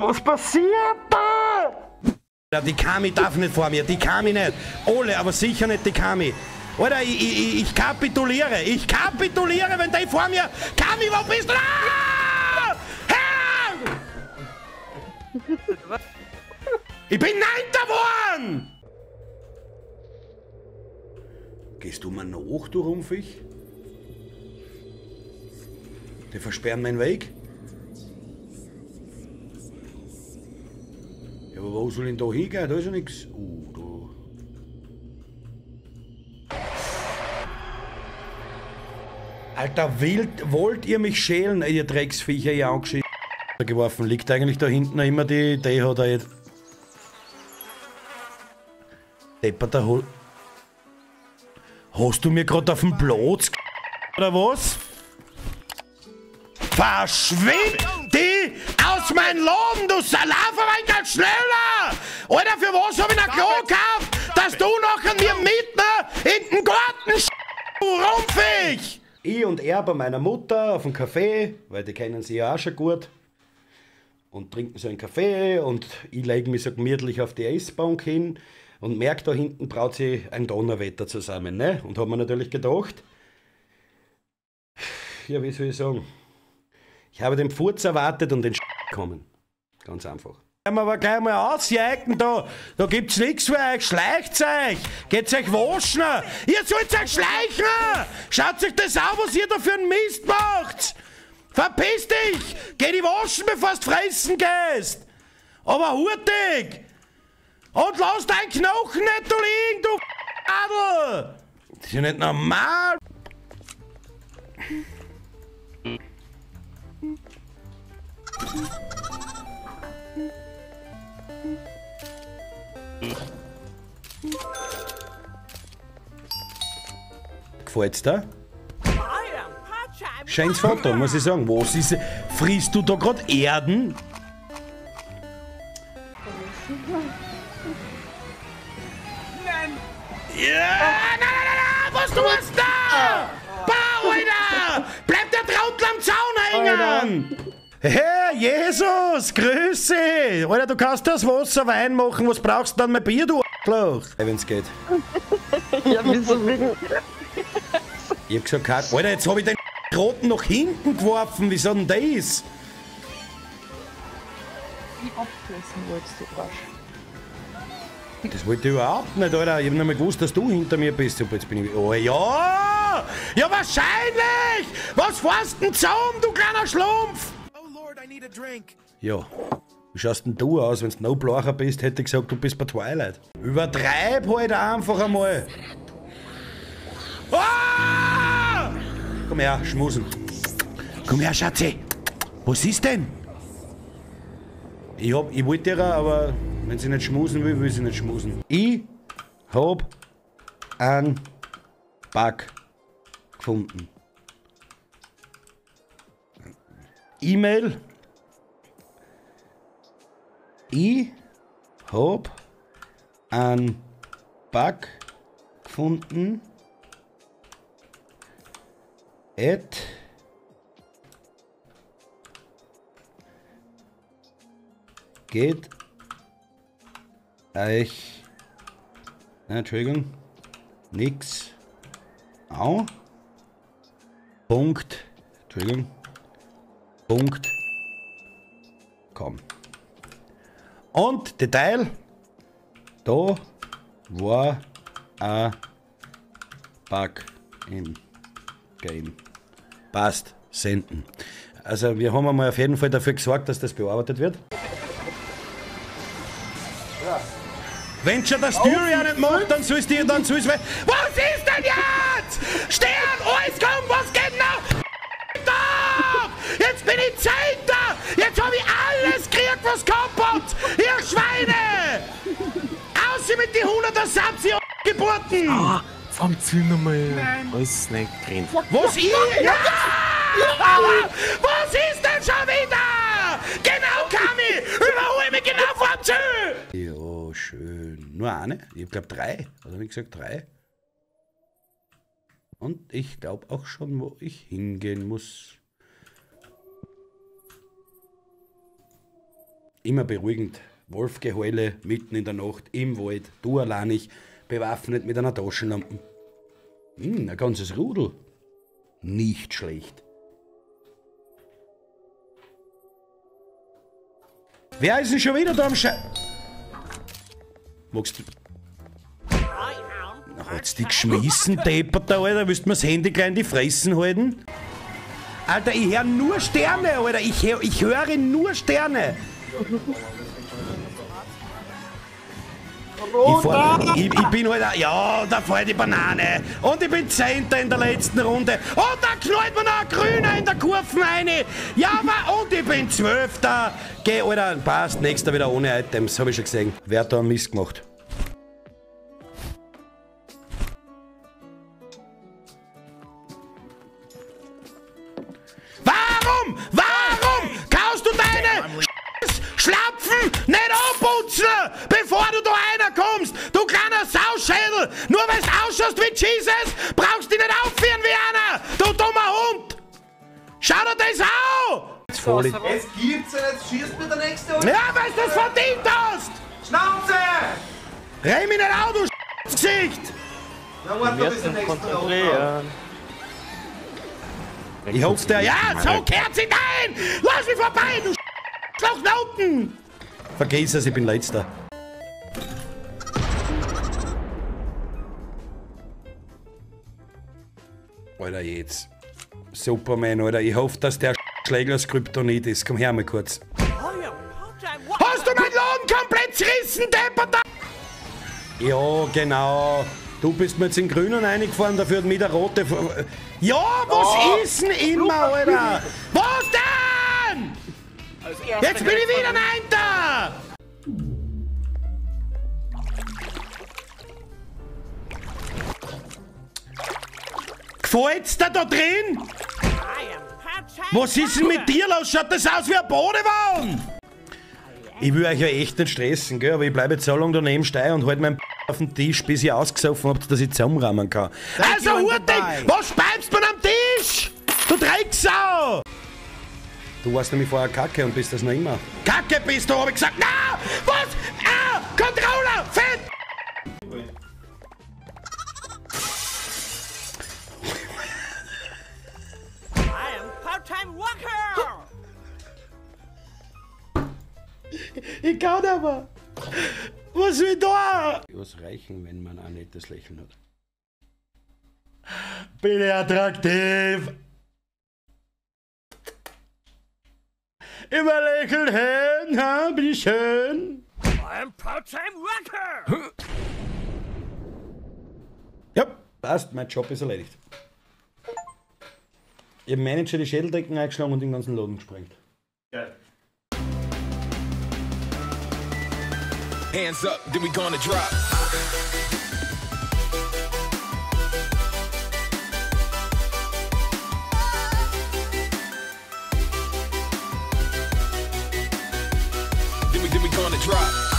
Was passiert da? Die Kami darf nicht vor mir, die Kami nicht. Alle, aber sicher nicht die Kami. Alter, ich, ich, ich kapituliere, ich kapituliere, wenn die vor mir... Kami, wo bist du? Ah! Herr! Ich bin Neunter geworden! Gehst du mal nach, du Rumpfig? Die versperren meinen Weg? Ja, aber wo soll ich denn da hingehen? Da ist ja nichts. Uh, da. Alter, wild, wollt ihr mich schälen, ihr Drecksviecher, ihr angeschissen geworfen. Liegt eigentlich da hinten immer die Idee, hat er jetzt. Depperter Hol. Hast du mir gerade auf den Platz oder was? Verschwind die aus meinem Laden, du schneller! Alter, für was hab ich ein Klo gekauft, dass du nachher mir mitten in den Garten rumpfig! Ich und er bei meiner Mutter auf dem Café, weil die kennen sie ja auch schon gut. Und trinken so einen Kaffee und ich lege mich so gemütlich auf die Eisbank hin und merke, da hinten braut sie ein Donnerwetter zusammen. Ne? Und habe mir natürlich gedacht, ja, wie soll ich sagen, ich habe den Furz erwartet und den kommen. Ganz einfach. Können wir aber gleich mal ausjagen da. Da gibt's nichts für euch. Schleicht euch. Geht's euch waschen. Ihr sollt euch schleichen. Schaut euch das an, was ihr da für einen Mist macht. Verpiss dich. Geh die waschen, bevor du fressen gehst. Aber hurtig. Und lass deinen Knochen nicht da liegen, du Adel. Das ist ja nicht normal. Gefällt's dir? Schönes Foto, muss ich sagen. Was ist. Friest du da gerade Erden? Nein! Ja! Nein, nein, nein, nein! Was du da? Bau, Alter! Bleib der Trautel am Zaun hängen! Herr Jesus, Grüße! Alter, du kannst das Wasser Wein machen, was brauchst du dann mehr Bier, du Arschloch? Wenn's geht. Ja, wieso wegen. Ich hab gesagt, kein- Alter, jetzt hab ich den roten nach hinten geworfen. Wie soll denn das? Wie abfressen wolltest du, Arsch? Das wollte ich überhaupt nicht, Alter. Ich hab nicht mehr gewusst, dass du hinter mir bist. Aber jetzt bin ich. Oh ja! Ja, wahrscheinlich! Was fährst denn zum, du kleiner Schlumpf? Oh Lord, I need a drink. Ja. Wie schaust denn du aus? Wenn du noch blacher bist, hätte ich gesagt, du bist bei Twilight. Übertreib halt einfach einmal. Ah! Komm her, schmusen. Komm her, Schatzi. Was ist denn? Ich, hab, ich wollte ihr, aber wenn sie nicht schmusen will, will sie nicht schmusen. Ich hab einen Bug gefunden. E-Mail. Ich hab einen Bug gefunden. At geht euch. Nein, Entschuldigung. Nix. Au. Punkt. Entschuldigung. Punkt. Komm. Und Detail. Da war ein Bug im Game. Passt. Senden. Also wir haben einmal auf jeden Fall dafür gesorgt, dass das bearbeitet wird. Wenn schon das Styria nicht macht, dann sollst du dann sollst du. Was ist denn jetzt? Stern, alles kommt, was geht noch? Jetzt bin ich Zehnter! Jetzt habe ich alles gekriegt, was habt! Ihr Schweine! Außer mit die 100er Satz, ihr Geburten! Vom Ziel nochmal alles nicht drin. Was ihr? Ja! Aber was ist denn schon wieder? Genau, Kami! Überhol mich genau vom Ziel! Ja, schön. Nur eine? Ich glaube drei. Oder habe ich gesagt drei? Und ich glaube auch schon, wo ich hingehen muss. Immer beruhigend. Wolfgeheule mitten in der Nacht im Wald, du alleinig, bewaffnet mit einer Taschenlampe. Hm, ein ganzes Rudel. Nicht schlecht. Wer ist denn schon wieder da am Sche... Magst du... Na, hat's dich geschmissen, Deppert, Alter? Willst du mir das Handy gleich in die Fressen halten? Alter, ich höre nur Sterne, Alter. Ich, hör, ich höre nur Sterne. Ich, fahr, ich, ich bin halt, ein- ja, da fällt die Banane. Und ich bin Zehnter in der letzten Runde. Und da knallt mir noch ein Grüner in der Kurve rein. Ja, aber, und ich bin Zwölfter. Geh, Alter, passt. Nächster wieder ohne Items, habe ich schon gesehen. Wer hat da Mist gemacht? Warum? Warum kaust du deine Schlapfen nicht abputzen, Nur weil du ausschaust wie Jesus, brauchst du dich nicht aufführen wie einer! Du dummer Hund! Schau dir das an! Jetzt Es gibt's ja, jetzt schießt mir der nächste und Ja, weil du das verdient hast! Schnauze! Dreh mich nicht auf, du Gesicht! Na, warte bis der nächste. Ich hoffe, der. Ja, so kehrt sie nein! Lass mich vorbei, du Schlauchnauten! Vergiss es, ich bin letzter. Alter, jetzt. Superman, Alter. Ich hoffe, dass der Schläger das Kryptonit ist. Komm her mal kurz. Hast du mein Laden komplett zerrissen, Depperter? Ja, genau. Du bist mir jetzt in Grünen reingefahren, dafür hat mich der Rote... Ja, was ist denn immer, Alter? Was denn? Jetzt bin ich wieder Neunter! Gefällt's dir da drin? Was ist denn mit dir los? Schaut das aus wie ein Badewanne? Ich will euch ja echt nicht stressen, gell? aber ich bleibe jetzt so lange daneben stehen und halt meinen auf den Tisch, bis ihr ausgesoffen habt, dass ich zusammenrahmen kann. also, Hurtig, was speibst du am Tisch? Du Drecksau! Du warst nämlich vorher Kacke und bist das noch immer. Kacke bist du, hab ich gesagt. Na! Was? Ah! Controller! Fett! Ich kann aber. Was will da? Was reichen, wenn man ein nettes Lächeln hat? Bin ich attraktiv? Immer lächeln hin, ha? Bin ich schön? Ja, passt, mein Job ist erledigt. Ich habe Manager die Schädeldecken eingeschlagen und den ganzen Laden gesprengt. Hands up, then we gonna drop. Then we, then we gonna drop.